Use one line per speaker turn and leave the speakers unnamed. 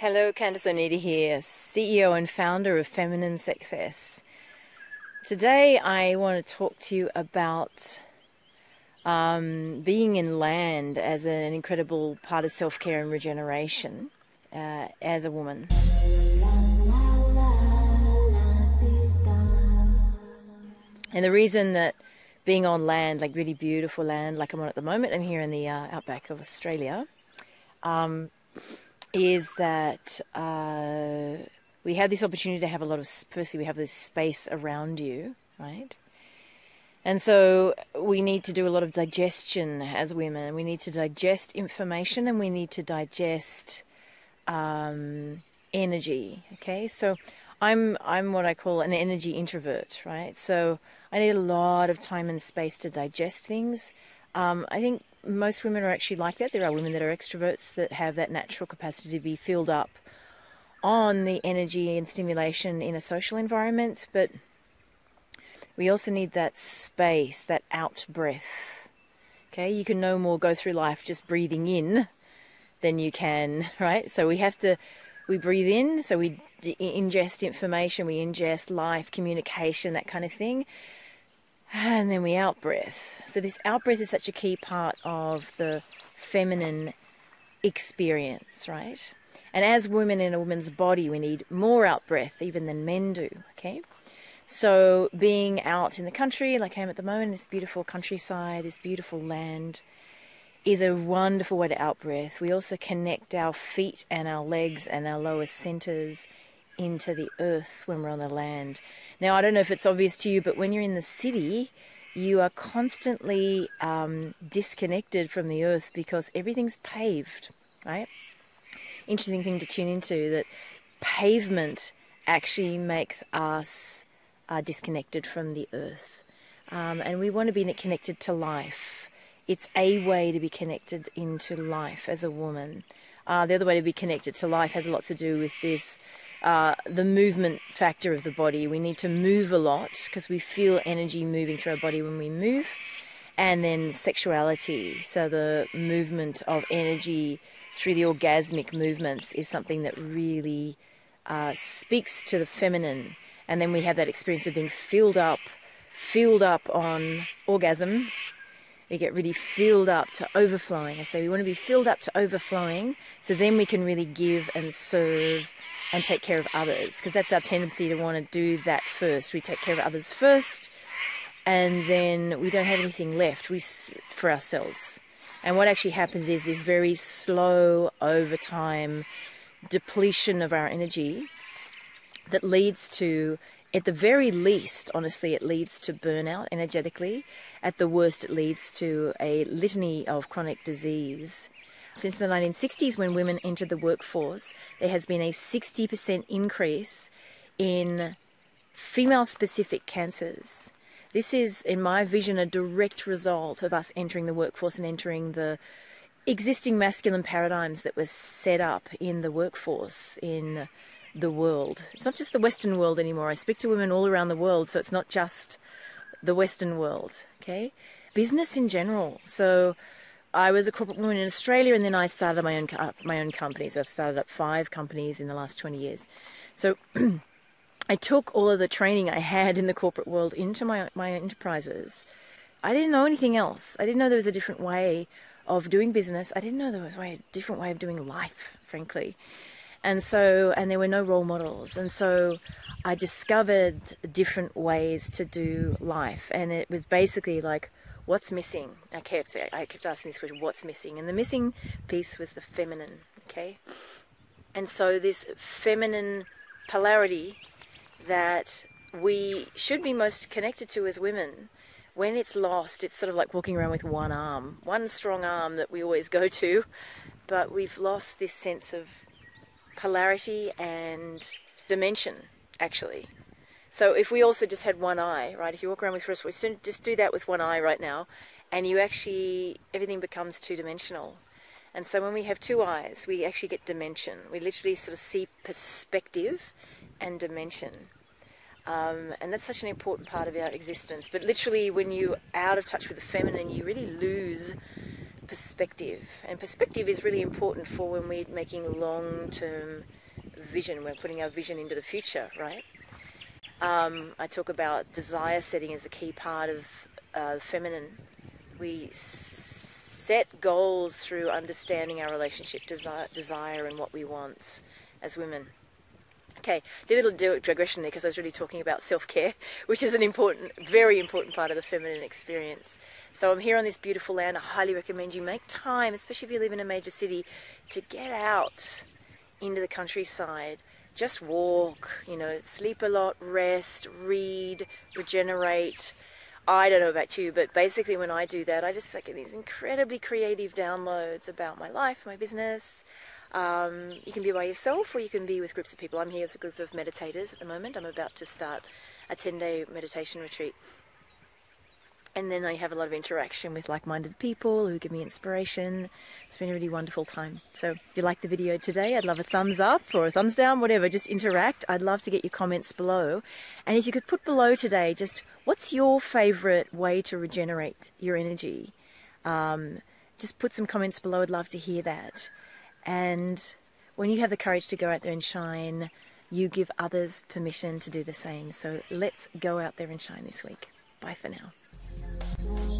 Hello, Candice Oneida here, CEO and founder of Feminine Success. Today, I want to talk to you about um, being in land as an incredible part of self care and regeneration uh, as a woman. And the reason that being on land, like really beautiful land, like I'm on at the moment, I'm here in the uh, outback of Australia, um, is that uh, we have this opportunity to have a lot of, firstly, we have this space around you, right? And so we need to do a lot of digestion as women. We need to digest information and we need to digest um, energy. Okay, so I'm I'm what I call an energy introvert, right? So I need a lot of time and space to digest things. Um, I think most women are actually like that. There are women that are extroverts that have that natural capacity to be filled up on the energy and stimulation in a social environment, but we also need that space, that out breath. Okay, you can no more go through life just breathing in than you can, right? So we have to, we breathe in, so we ingest information, we ingest life, communication, that kind of thing. And then we out breath. So this out breath is such a key part of the feminine experience, right? And as women in a woman's body, we need more out breath even than men do, okay? So being out in the country, like I am at the moment, this beautiful countryside, this beautiful land, is a wonderful way to out breath. We also connect our feet and our legs and our lower centers into the earth when we're on the land. Now, I don't know if it's obvious to you, but when you're in the city, you are constantly um, disconnected from the earth because everything's paved, right? Interesting thing to tune into that pavement actually makes us uh, disconnected from the earth. Um, and we want to be connected to life. It's a way to be connected into life as a woman. Uh, the other way to be connected to life has a lot to do with this uh, the movement factor of the body. We need to move a lot because we feel energy moving through our body when we move. And then sexuality, so the movement of energy through the orgasmic movements is something that really uh, speaks to the feminine. And then we have that experience of being filled up, filled up on orgasm. We get really filled up to overflowing. So we want to be filled up to overflowing so then we can really give and serve and take care of others because that's our tendency to want to do that first. We take care of others first and then we don't have anything left we for ourselves. And what actually happens is this very slow over time depletion of our energy that leads to at the very least, honestly, it leads to burnout energetically. At the worst, it leads to a litany of chronic disease since the 1960s, when women entered the workforce, there has been a 60% increase in female specific cancers. This is, in my vision, a direct result of us entering the workforce and entering the existing masculine paradigms that were set up in the workforce in the world. It's not just the Western world anymore. I speak to women all around the world, so it's not just the Western world, okay? Business in general. So, I was a corporate woman in Australia, and then I started my own uh, my own companies. I've started up five companies in the last twenty years. So I took all of the training I had in the corporate world into my my enterprises. I didn't know anything else. I didn't know there was a different way of doing business. I didn't know there was a different way of doing life, frankly. And so, and there were no role models. And so I discovered different ways to do life. And it was basically like, what's missing? I kept I kept asking this question, what's missing? And the missing piece was the feminine, okay? And so this feminine polarity that we should be most connected to as women, when it's lost, it's sort of like walking around with one arm, one strong arm that we always go to, but we've lost this sense of polarity and dimension, actually. So if we also just had one eye, right? If you walk around with Chris, just do that with one eye right now, and you actually everything becomes two dimensional. And so when we have two eyes, we actually get dimension. We literally sort of see perspective and dimension. Um, and that's such an important part of our existence. But literally, when you're out of touch with the feminine, you really lose perspective. And perspective is really important for when we're making long term vision, we're putting our vision into the future, right? Um, I talk about desire setting as a key part of uh, feminine. We set goals through understanding our relationship desire, desire and what we want as women. Okay, did a little digression there because I was really talking about self care, which is an important, very important part of the feminine experience. So I'm here on this beautiful land. I highly recommend you make time, especially if you live in a major city, to get out into the countryside. Just walk, you know, sleep a lot, rest, read, regenerate. I don't know about you, but basically when I do that, I just get these incredibly creative downloads about my life, my business, um, you can be by yourself or you can be with groups of people. I'm here with a group of meditators at the moment. I'm about to start a 10 day meditation retreat. And then I have a lot of interaction with like minded people who give me inspiration. It's been a really wonderful time. So, if you like the video today, I'd love a thumbs up or a thumbs down, whatever. Just interact. I'd love to get your comments below. And if you could put below today, just what's your favorite way to regenerate your energy? Um, just put some comments below. I'd love to hear that. And when you have the courage to go out there and shine, you give others permission to do the same. So let's go out there and shine this week. Bye for now.